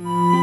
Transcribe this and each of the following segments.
Mm-hmm.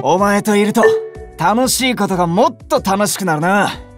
「「「お前といると楽しいことがもっと楽しくなるな。